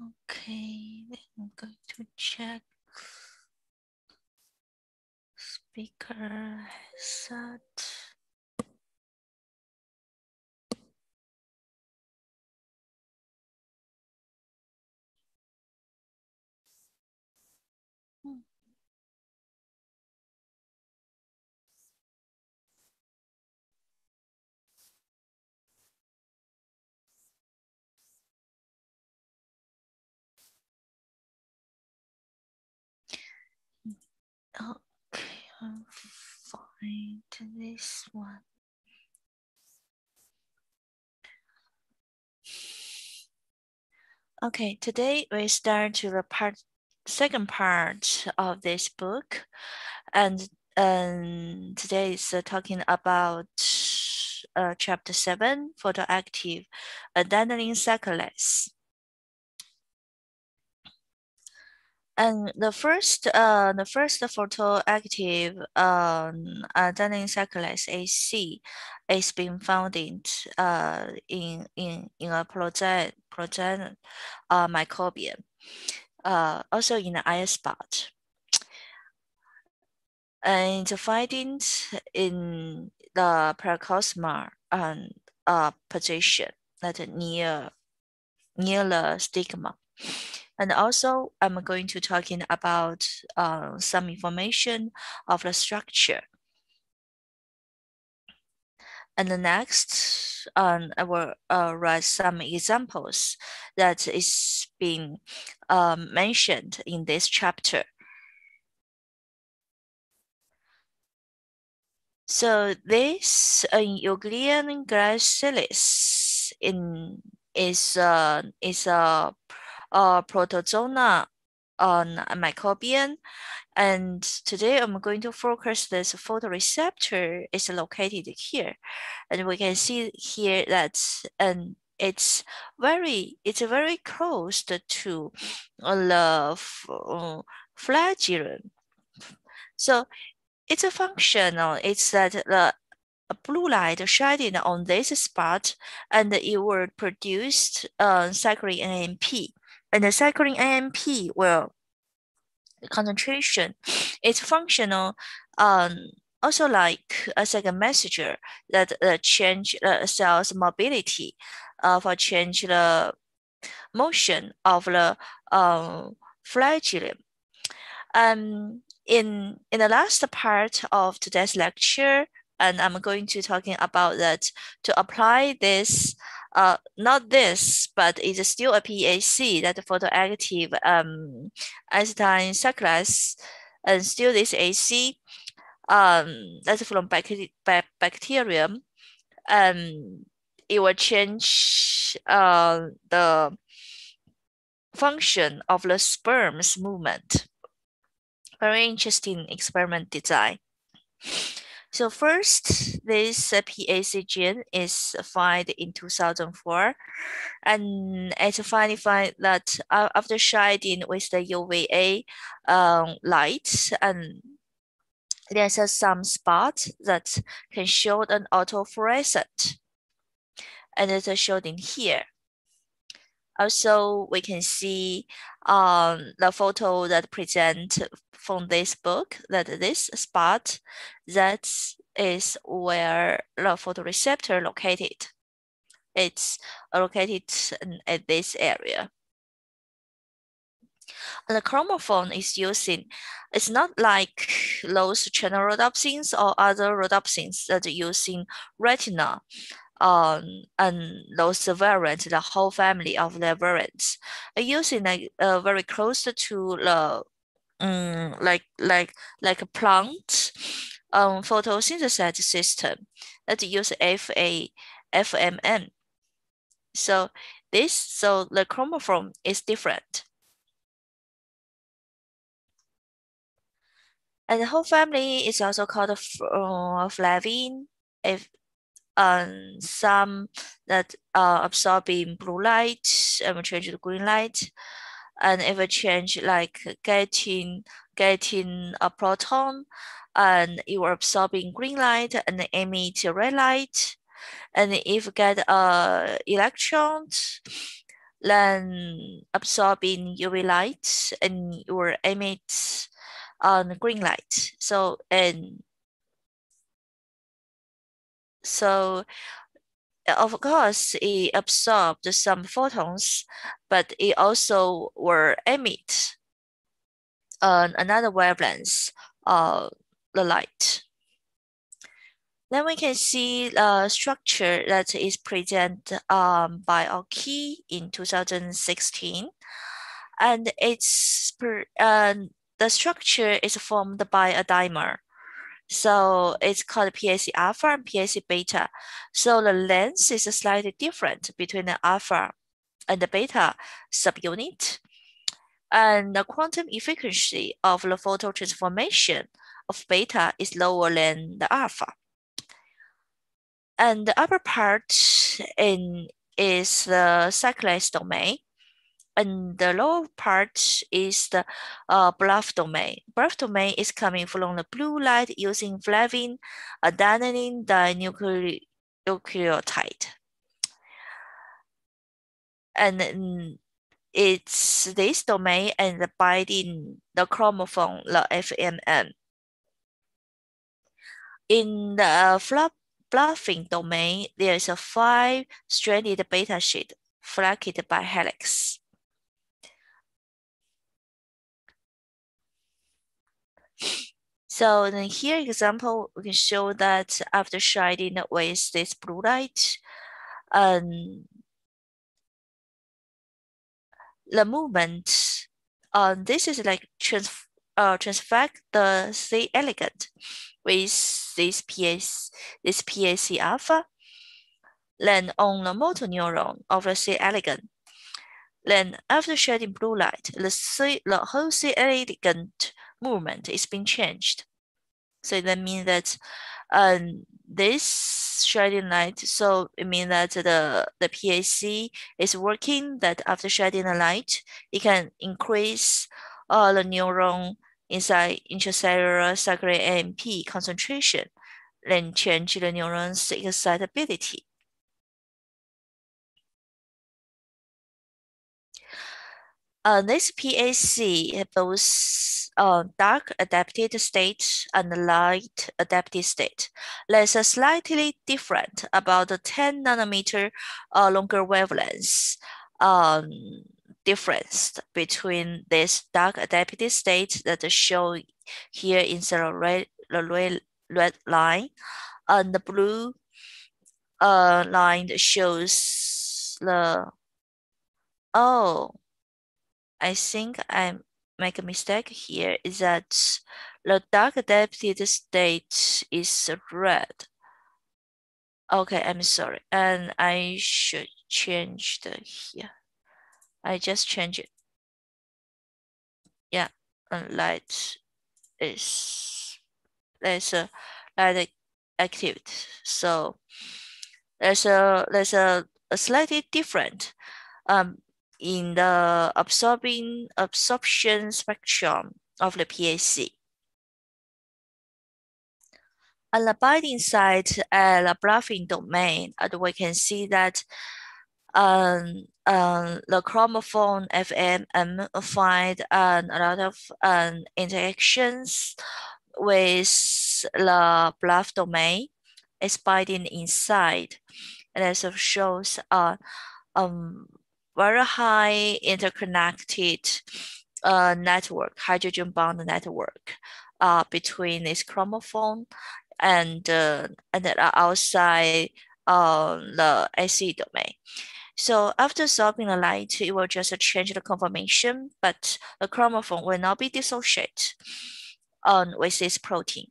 Okay, then I'm going to check speaker headset. Okay, I'll find this one. Okay, today we start to the part second part of this book, and um, today is uh, talking about uh, chapter seven, photoactive adenylene cyclase. And the first, uh, the first photoactive um, adenylene cyclase AC is being found in, uh, in, in, in a progen, progen uh, uh, also in the eye spot. And the findings in the perichosma um, uh, position that near near the stigma. And also, I'm going to talking about uh, some information of the structure. And the next, um, I will uh, write some examples that is being um, mentioned in this chapter. So this uh, Euglean gracilis in is uh, is a uh, protozoa on microbiome. And today I'm going to focus this photoreceptor is located here. And we can see here that um, it's very it's very close to the flagellum. So it's a functional. It's that the blue light shining on this spot and it will produce uh, cyclic AMP. And the cyclic AMP will concentration, it's functional um, also like a messenger that uh, change the cell's mobility uh, for change the motion of the um, flagellum. Um, in, in the last part of today's lecture, and I'm going to talking about that to apply this, uh, not this, but it's still a PAC that photoactive um, acetylene cyclase, and still this AC, um, that's from bacteri bacterium, um, it will change uh, the function of the sperm's movement. Very interesting experiment design. So first, this PAC gene is found in 2004, and it's finally found that after shining with the UVA um, light, and there's some spot that can show an autofluorescent, and it's shown in here. Also, we can see um, the photo that present from this book that this spot that is where the photoreceptor located. It's located at this area. And the chromophore is using, it's not like those channel rhodopsins or other rhodopsins that are using retina um, and those variants, the whole family of the variants, are using like uh, very close to the um, like like like a plant um, photosynthesis system that use FA FMN. So this so the chromophore is different. And the whole family is also called uh, flavine. If um, some that are absorbing blue light and change to green light, and if it change like getting getting a proton, and you are absorbing green light and emit red light, and if get a electron, then absorbing UV light and you will emit on green light. So and so of course it absorbed some photons, but it also will emit uh, another wavelength of the light. Then we can see the structure that is presented um, by Oki in 2016. And it's uh, the structure is formed by a dimer. So it's called PAC alpha and PAC beta. So the length is slightly different between the alpha and the beta subunit. And the quantum efficiency of the photo transformation of beta is lower than the alpha. And the upper part in is the cyclist domain, and the lower part is the uh, BLUF domain. BLUF domain is coming from the blue light using flavin adenine dinucleotide. And it's this domain and the binding the chromophone, the FMM. In the flop bluffing domain, there is a five-stranded beta sheet flanked by helix. So then here example, we can show that after shining with this blue light, um, the movement, um, this is like trans, uh, transfer the C elegant with this PS, this PAC alpha, then on the motor neuron of the C elegant. Then after shedding blue light, the, C, the whole C elegant movement is being changed. So that means that um, this shedding light, so it means that the, the PAC is working that after shedding the light, it can increase uh, the neuron inside intracellular cyclic AMP concentration, then change the neuron's excitability. Uh, this PAC both uh, dark adapted state and light adapted state. There's a slightly different about the 10 nanometer uh, longer wavelengths. Um, difference between this dark adapted state that show here in the red, red, red line and the blue uh, line shows the, oh, I think I make a mistake here is that the dark adapted state is red. Okay, I'm sorry. And I should change the here. I just change it. Yeah, and light is there's a light active. So there's a there's a, a slightly different um in the absorbing absorption spectrum of the PAC. On the binding site at the bluffing domain, we can see that um, um, the chromophone FMM find um, a lot of um, interactions with the bluff domain is binding inside. And as it shows uh, um, very high interconnected uh, network, hydrogen bond network uh, between this chromophone and, uh, and outside uh, the AC domain. So after absorbing the light, it will just change the conformation, but the chromophone will not be dissociated um, with this protein.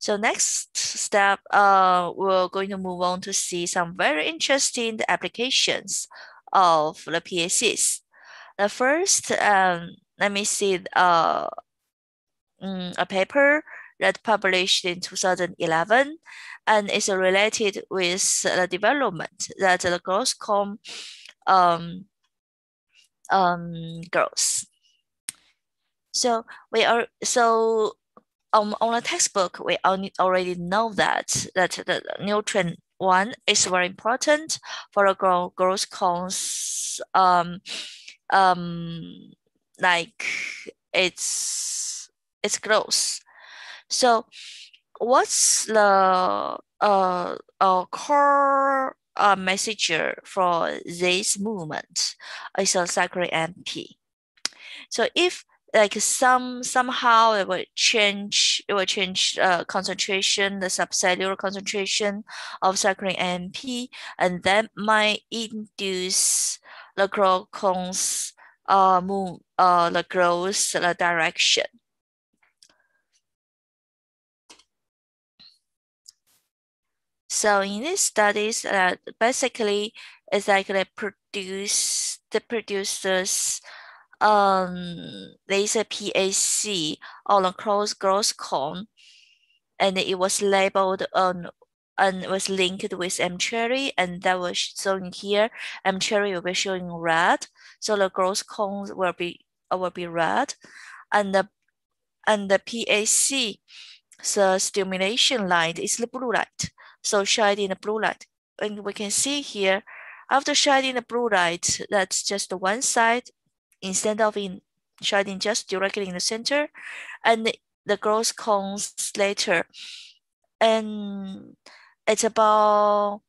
So next step, uh, we're going to move on to see some very interesting applications of the PACs. The first, um, let me see uh, um, a paper that published in 2011 and is related with the development that the hormone um, um, girls. So we are so um, on the textbook we already know that that the nutrient one is very important for the grow, growth cones. Um, um, like its its growth. So, what's the uh, uh core uh, message for this movement? Is a cyclic MP. So if like some somehow it will change it will change uh, concentration the subcellular concentration of cyclic AMP and that might induce the growth uh move uh the growth the direction. So in these studies uh, basically it's like they produce the producers um, there's a PAC on the closed growth cone, and it was labeled on and was linked with M cherry, and that was shown here. M cherry will be showing red, so the growth cones will be will be red, and the and the PAC, the stimulation light is the blue light, so shining the blue light, and we can see here. After shining the blue light, that's just the one side instead of in shining just directly in the center, and the growth cones later. And it's about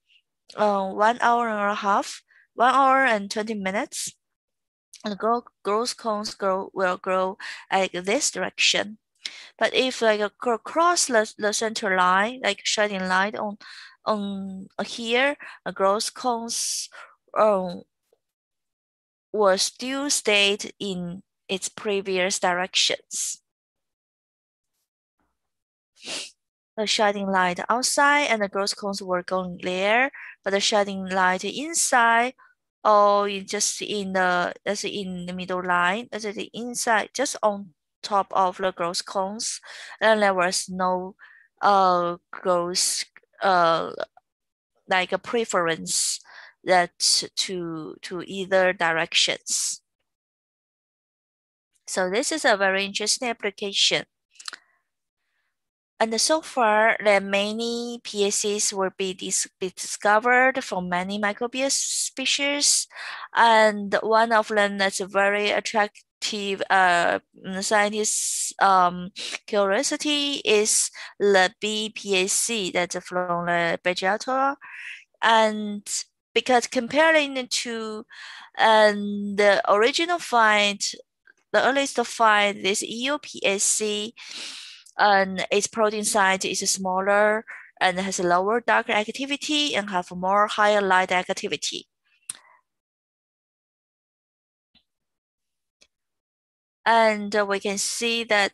uh, one hour and a half, one hour and 20 minutes. And the grow, growth cones grow, will grow like this direction. But if like across the, the center line, like shining light on on here, the growth cones um, will still stayed in its previous directions. The shining light outside and the growth cones were going there, but the shining light inside or oh, just in the that's in the middle line, that's the inside, just on top of the growth cones, and there was no uh growth uh like a preference that to to either directions. So this is a very interesting application. And so far, there many PACs will be, dis be discovered from many microbial species. And one of them that's a very attractive uh, scientists' um, curiosity is the BPAC that's from the Beggiatola. And because comparing to um, the original find, the earliest find, this EUPAC, and its protein size is smaller and has lower dark activity and have more higher light activity. And we can see that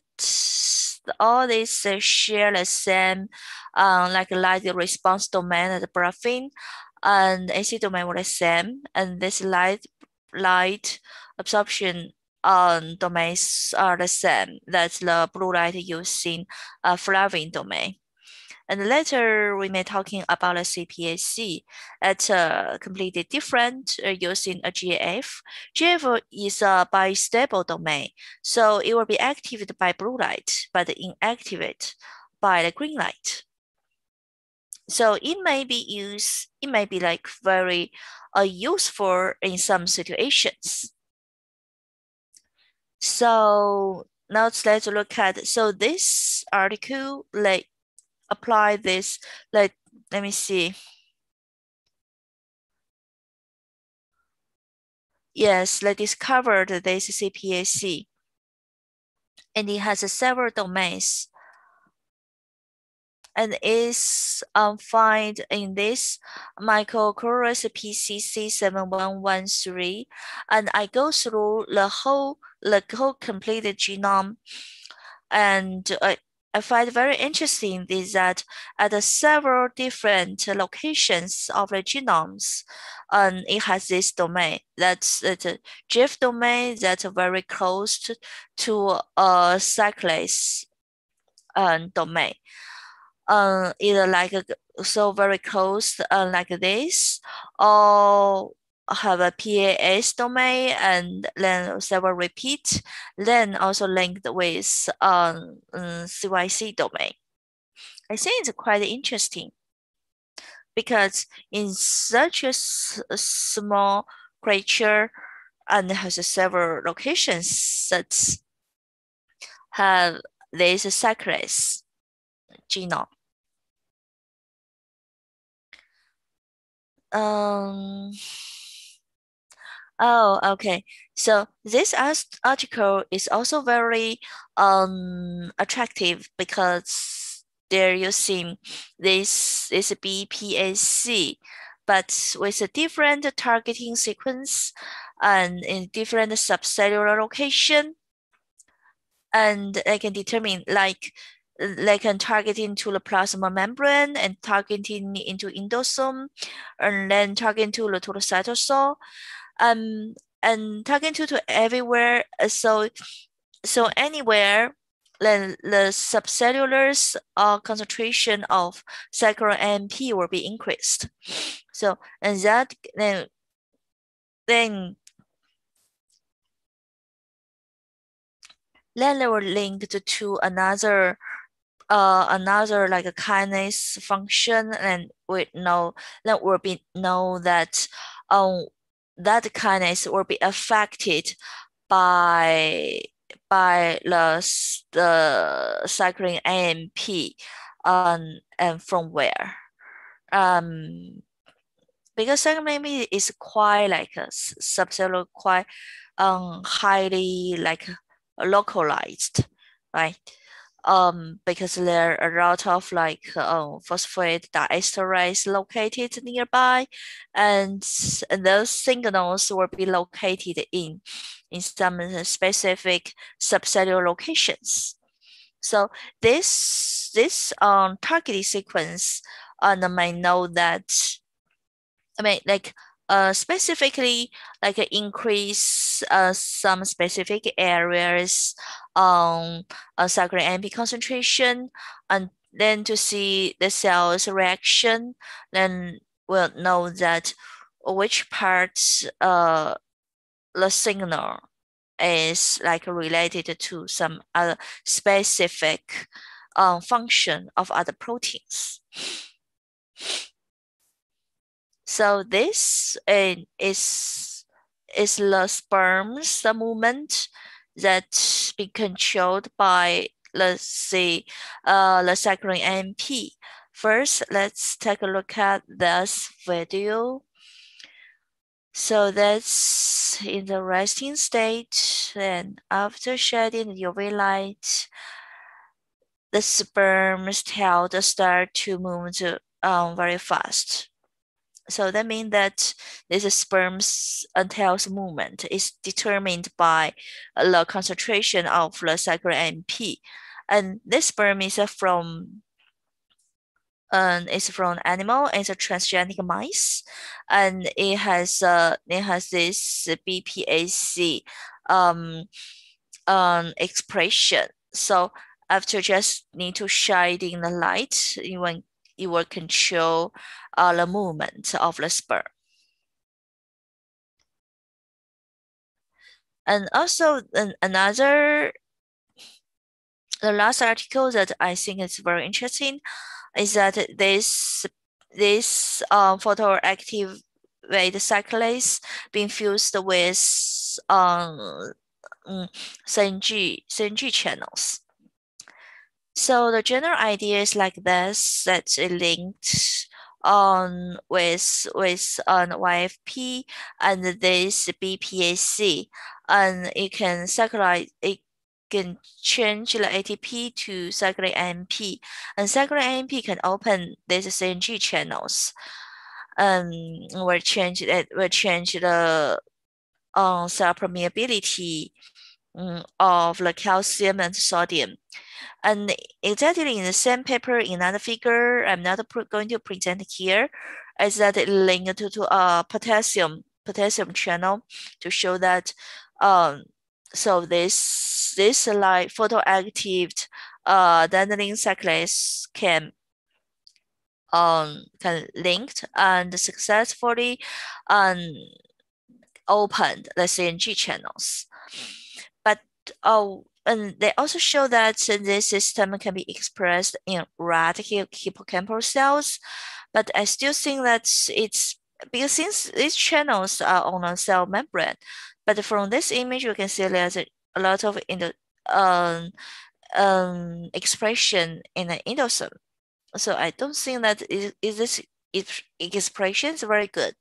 all these share the same um, like light response domain as the graphene and AC domain were the same, and this light light absorption um, domains are the same. That's the blue light using a flavin domain. And later we may talking about a CPAC at uh, completely different uh, using a GF. GF is a bistable domain, so it will be activated by blue light, but inactivated by the green light so it may be used it may be like very uh, useful in some situations. So now let's look at so this article like apply this like let me see. Yes they discovered this cpac and it has several domains and is um, found in this Microchorus PCC7113. And I go through the whole, the whole completed genome and uh, I find very interesting is that at several different locations of the genomes, um, it has this domain. That's the GIF domain that's very close to, to a cyclase um, domain um, either like so very close uh, like this or have a PAS domain and then several repeat, then also linked with um, CYC domain. I think it's quite interesting because in such a, small creature and has several locations that have this cyclase genome. Um, oh, okay. So this article is also very um attractive because they're using this this BPAC, but with a different targeting sequence and in different subcellular location, and they can determine like they can target into the plasma membrane and targeting into endosome, and then targeting to the, to the cytosol, um, and targeting to, to everywhere. So, so anywhere, then the subcellular uh, concentration of cyclin AMP will be increased. So, and that then, then then they were linked to another uh, another like a kinase function and we know that will be know that um that kinase will be affected by by the the cyclin AMP um and from where. Um because cyclin AMP is quite like a subcellular quite um highly like localized right um, because there are a lot of like um, phosphate diesterase located nearby, and, and those signals will be located in in some specific subcellular locations. So this this um, targeted sequence and uh, might know that I mean like uh, specifically like increase uh, some specific areas on a AMP concentration and then to see the cell's reaction, then we'll know that which parts uh, the signal is like related to some other specific um, function of other proteins. So this uh, is is the sperm's the movement that's been controlled by let's say uh, the cyclin AMP. First, let's take a look at this video. So that's in the resting state, and after shedding the UV light, the sperms tell the start to move to, um, very fast. So that means that this sperm's tails movement is determined by the concentration of the cyclin AMP. And this sperm is from um, it's from animal. It's a transgenic mice, and it has uh, it has this BPAC um, um, expression. So after just need to shine in the light, you you will control uh, the movement of the spur. And also another, the last article that I think is very interesting is that this this uh, photoactive cyclase being fused with um, mm, CNG, CNG channels. So the general idea is like this, that it linked on with with an YFP and this BPAC, and it can cyclize it can change the ATP to cyclin AMP, and cyclin AMP can open these CNG channels, um, will change it will change the um, cell permeability um, of the calcium and sodium. And exactly in the same paper, in another figure, I'm not going to present here, is that it linked to, to a potassium potassium channel to show that um so this this like photoactive uh adenylene cyclase can um can linked and successfully um opened the CNG channels. Oh and they also show that this system can be expressed in rat hippocampal cells, but I still think that it's because since these channels are on a cell membrane, but from this image you can see there's a, a lot of in the um, um, expression in the endosome. So I don't think that is, is this expression is very good.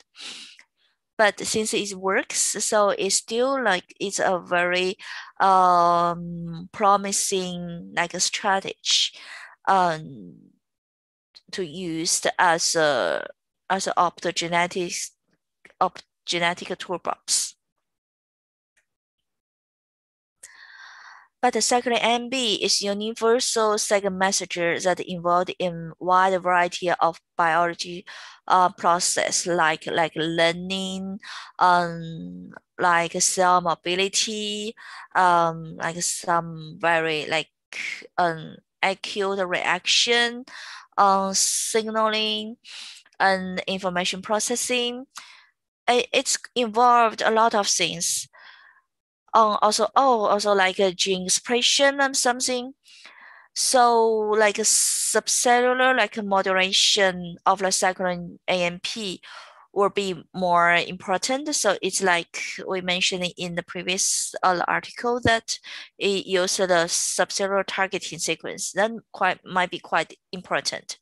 But since it works, so it's still like it's a very um, promising like a strategy um, to use as a as an optogenetics optogenetic toolbox. But the cyclin AMP is universal second messenger that involved in wide variety of biology uh, process like like learning, um, like cell mobility, um, like some very like um acute reaction, um, signaling, and information processing. It, It's involved a lot of things um, also oh also like a gene expression and something. So like a subcellular like a moderation of the cyclin amp will be more important. So it's like we mentioned in the previous uh, article that it uses the subcellular targeting sequence. That quite might be quite important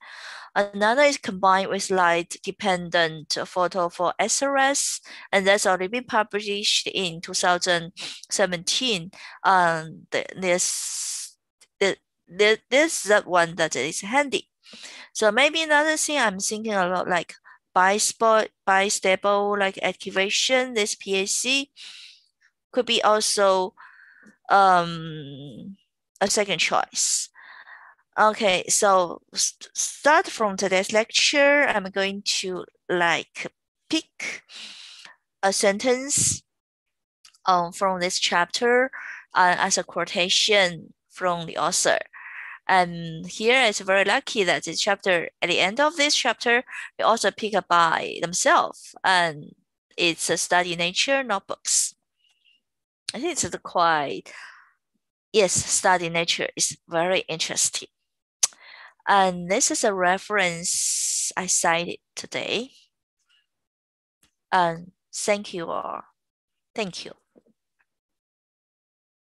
Another is combined with light-dependent photo for SRS, and that's already been published in 2017. Um, this, the, the, this that one that is handy. So maybe another thing I'm thinking about like bistable, bistable like activation, this PAC could be also um, a second choice. Okay, so st start from today's lecture, I'm going to like pick a sentence um, from this chapter uh, as a quotation from the author. And here it's very lucky that this chapter, at the end of this chapter, they also pick up by themselves. And it's a study nature notebooks. I think it's quite, yes, study nature is very interesting. And this is a reference I cited today. And thank you all. Thank you.